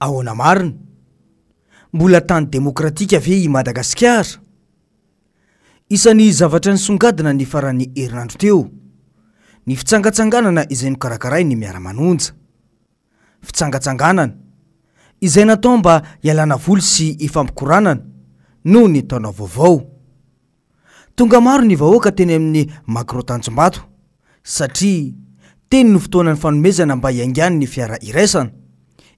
Ahoana marina? Mbola tany demokratika ve i Madagasikara? Isan'ny zavatra nisongadina ny faran'ny herinandro teo, ny fitsangatsanganana izay nokarakarain'ny miara-manonja. fitsangatsanganana, izay natao mba hialana voly sy hifampikoranana, noho ny taona vaovao. Tonga maro ny vahoaka teny amin'ny Macro Tanjombato, satria teny no fotoanan'ny fanomezana mba hiaingan'ny fiara iraisana,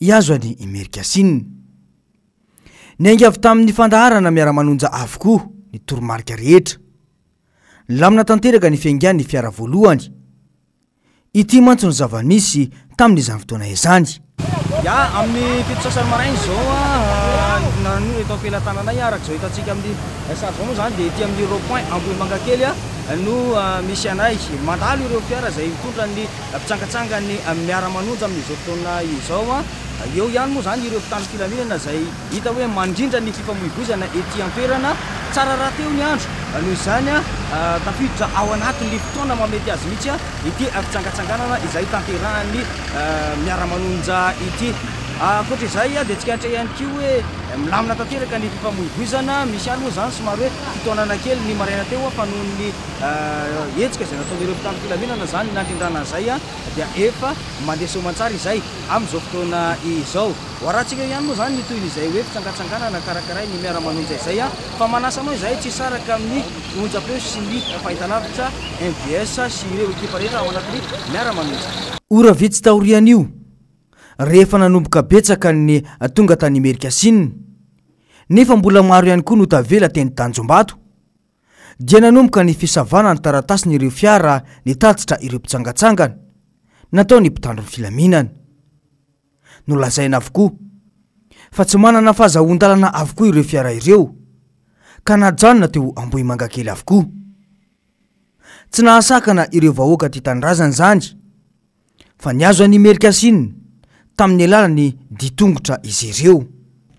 hihazo an'i Imericassine. Niainga avy tamin'ny fandaharana Miara-manonja avokoa ny toromarika rehetra. Nilamina tanteraka ny fiaingan'ny fiara voalohany. Ity mantsy no zava-nisy tamin'izany fotoana izany. Ya, amin'ny fito sasany maraina izao nidina ny eto am-pelatananay, araka izao hitantsika amin'ny sary izao moa izany dia ety amin'ny rond point Ambohimangakely no misy anay. Mandalo ireo fiara izay mitondra ny mpitsangatsangan'ny miara-manonja amin'izao fotoana izao. Eo ihany moa izany ireo mpitandro filaminana izay. Hita hoe mandrindra ny fifamoivoizana ety an-toerana. Tsara rahateo ny andro, noho izany tafiditra ao anatin'ny fotoana mahamety azy mihitsy ity fitsangantsanganana izay tanterahin'ny Miara-manonja ity. Ankoatra izay dia tsikaritra ihany koa hoe milamina tanteraka ny fifamoivoizana. Misy ihany moa izany somary hoe fitohanana kely ny maraina teo fa noho ny hetsika izay nataon'ireo mpitandro filaminana izany nandrindrana izay dia efa mandeha soamantsara izay amin'izao fotoana izao. Voarantsika eo ihany moa izany ny toy izay hoe fitsangantsanganana karakaray ny miara-manonja izay fa manasa anao izahay tsy hisaraka amin'ny onjam-peo sy ny fahitalavitra MVS sy ireo ekipa rehetra ao anatin'ny miara-manonja. Ora vitsy taorian'io, rehefa nanomboka betsaka ny tonga tany Amerika Sinina, nefa mbola maro ihany koa no tavela teny Tanjombato, dia nanomboka ny fisavana ny taratasin'ireo fiara nitatitra ireo mpitsangantsangana, natao ny mpitandro ny filaminana. no lazaina avokoa fa tsy manana fahazahoan-dalana avokoa ireo fiara ireo ka najanona teo Ambohimangakely avokoa. Tsy nahasakana ireo vahoaka tia tanindrazana izany fa nihazo an'i Imerikasinina tamin'ny alalan'ny ditongotra izy ireo.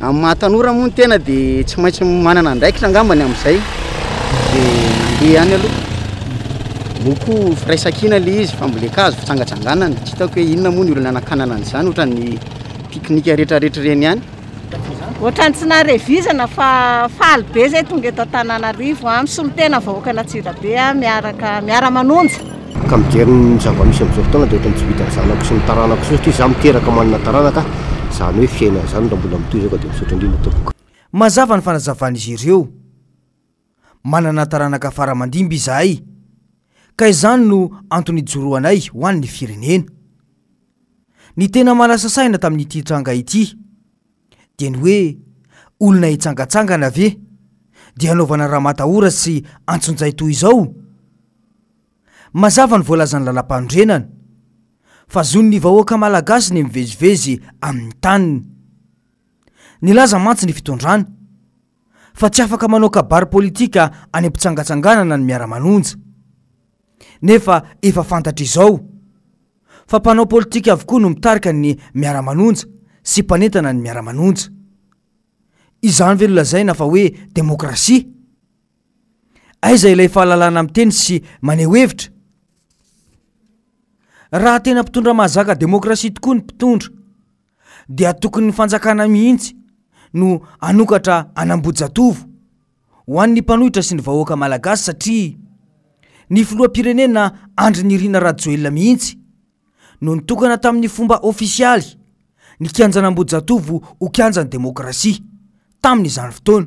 Amin'ny maha tanora moa ny tena dia tsy maintsy manana andraikitra angamba ny amin'izay dia nandeha ihany aloha moa koa firaisankina ilay izy fambolen-kazo fitsangatsanganana tsy hitako hoe inona moa ny olona nakanana an'izany ohatran'ny pique-nique rehetrarehetra ireny ihany ohatran'ny tsy naharevizana fa faly be izay tonga eto Antananarivo misolo tena vahoakan'Antsirabe miaraka miara-manonja Ka mijery ny zava-misy amin'izao fotoana dia ohatran'ny tsy vitan'ny zanako sy ny taranako intsony satria izaho miteraka manana taranaka, izany hoe fiainana izany raha mbola mitohy izao ka dia misaotra indrindra tompoko. Mazava ny fanazavan'izy ireo. Manana taranaka fara aman-dimby izahay, ka izany no antony ijoroanay ho an'ny firenena. Ny tena mahalasa sahina tamin'ity tranga ity dia ny hoe olona hitsangatsangana ve dia hanaovana ramatahora sy antsonjay toy izao? Mazava ny voalazan'ny Lalampanorenana fa zon'ny vahoaka Malagasy ny mivezivezy amin'ny taniny. Nilaza mantsy ny fitondrana fa tsy afaka manao kabary politika any am-pitsangantsanganana ny Miara-manonja. Nefa efa fantatra izao fa mpanao politika avokoa no mitarika ny Miara-manonja sy mpanentana ny Miara-manonja. Izany ve no lazaina fa hoe demokrasia? Aiza ilay fahalalana miteny sy maneho hevitra? Raha tena mpitondra mahazaka demokrasia tokoa ny mpitondra dia tokony ny fanjakana mihitsy no anokatra an'Ambohijatovo ho an'ny mpanohitra sy ny vahoaka malagasy satria ny filoham-pirenena Andry Nirina Rajoelina mihitsy no nitokana tamin'ny fomba ofisialy ny kianjan'Ambohijatovo ho kianjan'ny demokrasia tamin'izany fotoana.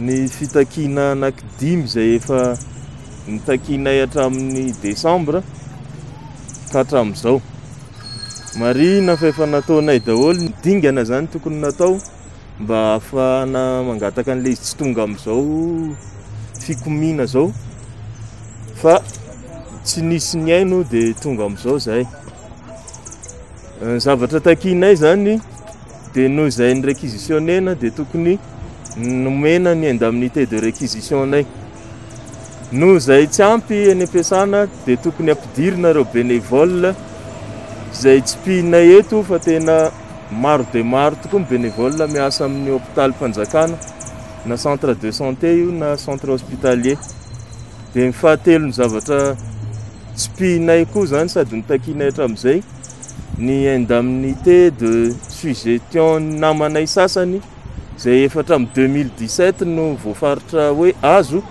Ny fitakiana anankidimy izay efa nitakianay hatramin'ny desambra ka hatramin'izao. Marihina fa efa nataonay daholo ny dingana izany tokony natao mba hahafahana mangataka an'ilay izy tsy tonga amin'izao fikomiana izao fa tsy nisy ny aino dia tonga amin'izao izay. Ny zavatra takianay izany Dia noho izay ni-requisitionner-na dia tokony nomena ny indemnité de réquisition anay. Noho izay tsy ampy eny am-piasana dia tokony ampidirina ireo bénévoles izay tsipihinay eto fa tena maro dia maro tokoa ny bénévoles miasa amin'ny hopitalim-panjakana na centre de santé io na centre hospitalier. Dia ny fahatelon'ny zavatra tsipihinay koa izany sady notakianay hatramin'izay. ny indemnité de sugestion ny namanay sasany izay efa hatramin'ny 2017 no voafaritra hoe azo,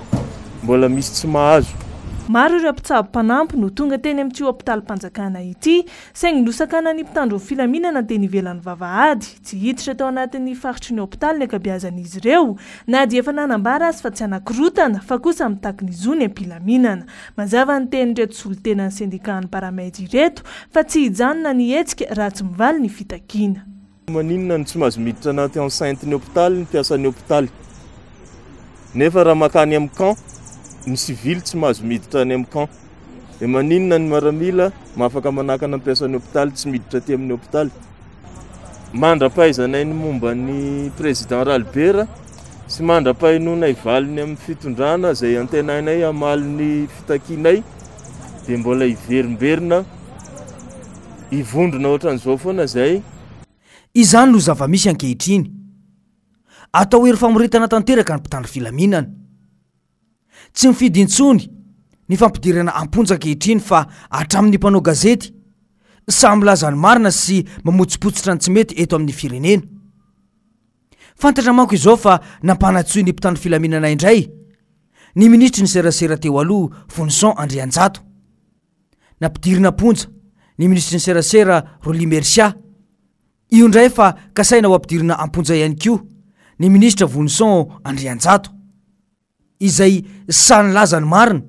mbola misy tsy mahazo. Maro ireo mpitsabo mpanampy no tonga teny amin'ity hopitalim-panjakana ity, saingy nosakanan'ny mpitandro ny filaminana teny ivelan'ny vavahady. Tsy hiditra tao anatin'ny faritry ny hopitaly ny ankabeazan'izy ireo, na dia efa nanambara azy fa tsy hanakorotana, fa kosa mitaky ny zony am-pilaminana. Mazava ny tenin'ireto solontenan'ny sendikàn'ny Mpara-Maj ireto fa tsy hijanona ny hetsika raha tsy mivaly ny fitakiana. Maninona no tsy mahazo miditra anaty enceinte ny hopitaly ny mpiasan'ny hopitaly nefa raha makany amin'ny camp ny sivily tsy mahazo miditra any amin'ny camp dia maninona ny maramila mahafaka manakana ny mpiasan'ny hopitaly tsy miditra aty amin'ny hopitaly? mandra-pahaizanay ny momba ny Président Ralibera sy mandra-pahenoanay valiny amin'ny fitondrana izay antenainay hamaly ny fitakianay dia mbola hiverimberina hivondrona ohatran'izao foana izay Izany no zava-misy ankehitriny. Atao hery famoretana tanteraka ny mpitandro filaminana. Tsy mifidy intsony ny fampidirana am-ponja ankehitriny fa hatramin'ny mpanao gazety sahy milaza ny marina sy mamotsipotsitra ny tsy mety eto amin'ny firenena. Fantatra manko izao fa nampanatsoy ny mpitandro filaminana indray ny minisitry ny serasera teo aloha Vonison Andrianjato. Nampidirina am-ponja ny minisitry ny serasera Rolly Mercia. Io indray efa kasaina ho ampidirina am-ponja ihany koa ny minisitra Vonison Andrianjato, izay sahy nilaza ny marina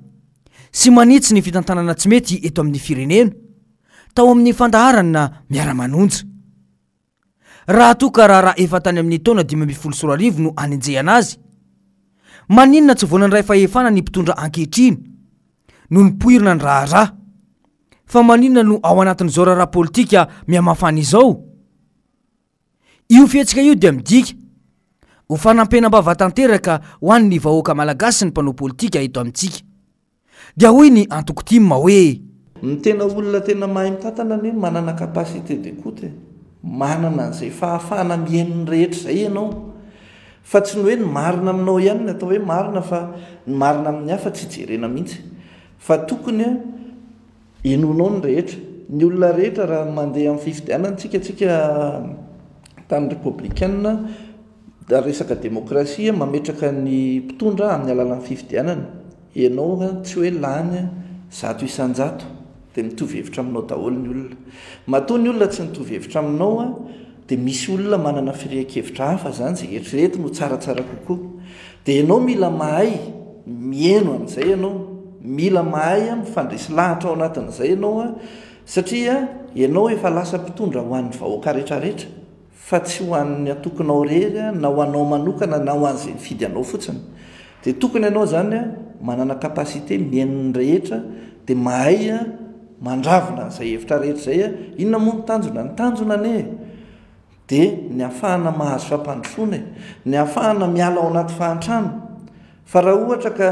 sy manitsy ny fitantanana tsy mety eto amin'ny firenena, tao amin'ny fandaharanna Miara-manonja. Raha toa ka raharaha efa tany amin'ny taona dimy ambin'ny folo sy roa arivo no anenjehana azy, maninona tsy voanandray fahefana ny mpitondra ankehitriny? no nipoirina ny raharaha. Fa maninona no ao anatin'izao raharaha politika mihamafana izao? Io fihetsika io dia midika ho fanampenam-bava tanteraka ho an'ny vahoaka malagasy sy ny mpanao politika eto amintsika. Dia hoy ny antoko tim hoe. Ny tena olona tena mahay mitantana anie no manana capacité d'écoute e. Manana an'izay fahafahana mihaino ny rehetra izay ianao. Fa tsy ny hoe ny marina aminao ihany no atao hoe marina fa ny marina amin'ny hafa tsy jerena mihitsy fa tokony henoinao ny rehetra. Ny olona rehetra raha mandeha amin'ny fifidianana tsika tsika tany repoblikanina resaka demokrasia mametraka ny mpitondra amin'ny alalan'ny fifidianana. Ianao an, tsy hoe lany an, zato isan-jato dia mitovy hevitra aminao daholo ny olona. Matoa ny olona tsy mitovy hevitra aminao an, dia misy olona manana firehan-kevitra hafa izany izay eritreretiny ho tsaratsara kokoa. Dia ianao mila mahay mihaino an'izay ianao, mila mahay an mifandresy lahatra ao anatin'izay ianao an, satria ianao efa lasa mpitondra ho an'ny vahoaka rehetra rehetra. fa tsy ho an'ny antokonao rery na ho anao manokana na ho an'izay nifidy anao fotsiny dia tokony ianao izany manana capacité mihaino ny rehetra dia mahay mandravona an'izay hevitra rehetra izay, inona moa ny tanjona? Ny tanjona anie e! dia ny hahafahana mahazo fampandrosoana e! ny hahafahana miala ao anaty fahantrana. Fa raha ohatra ka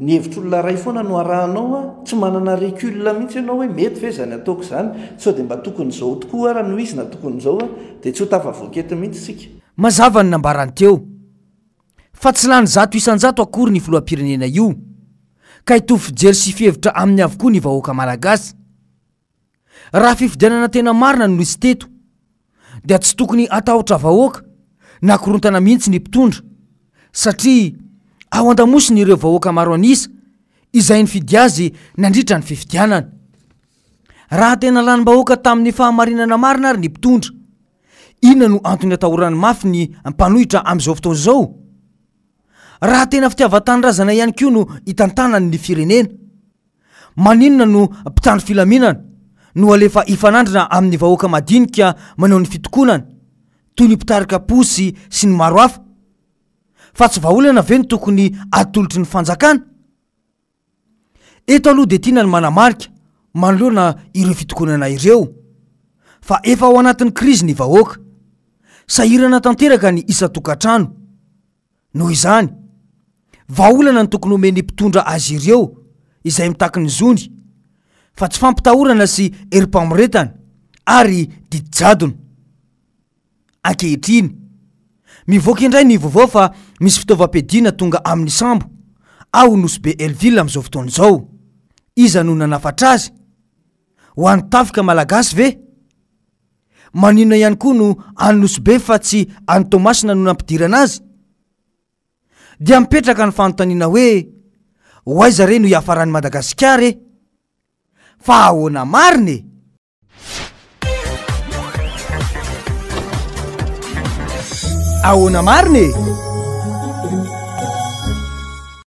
ny hevitr'olona iray foana no arahanao a, tsy manana recul mihitsy ianao hoe mety ve izany ataoko izany, sao dia mba tokony izao tokoa ara no izy na tokony izao a, dia tsy ho tafavoaka eto mihitsy isika. Mazava ny nambarany teo, fa tsy lany zato isan-jato akory ny filoham-pirenena io, ka hitovy fijery sy fihevitra aminy avokoa ny vahoaka Malagasy. Raha fifidianana tena marina no nisy teto dia tsy tokony hatahotra vahoaka na korontana mihitsy ny mpitondra satria ao an-damosiny ireo vahoaka maro an'isa izay nifidy azy nandritra ny fifidianana. Raha tena lanim-bahoaka tamin'ny fahamarinana marina ary ny mpitondra, inona no antony atahorany mafy ny mpanohitra amin'izao fotoana izao? Raha tena fitiavan-tanindrazana ihany koa no hitantanany ny firenena, Maninona no mpitandro filaminana no alefa hifanandrina amin'ny vahoaka madinika manao ny fitokonana toy ny mpitarika posy sy ny maro hafa? Fa tsy vahaolana ve no tokony atolotry ny fanjakana? Eto aloha dia tiana ny manamarika manoloana ireo fitokonana ireo fa efa ao anatin'ny krizy ny vahoaka. Sahirana tanteraka ny isan-tokantrano. Noho izany, vahaolana no tokony homen'ny mpitondra azy ireo izay mitaky ny zony, fa tsy fampitahorana sy herim-pamoretana ary didy jadona. Ankehitriny, mivoaka indray ny vaovao fa misy fitaovam-piadiana tonga amin'ny sambo ao Nosy Be Hellville amin'izao fotoana izao. Iza no nanafatra azy? Ho an'ny tafika malagasy ve? Maninona ihany koa no any Nosy-Be fa tsy any Toamasina no nampidirana azy? Dia mipetraka ny fanontaniana hoe ho aiza re no hiafaran'i Madagasikara e? Fa ahoana marina e? Ahoana marina e?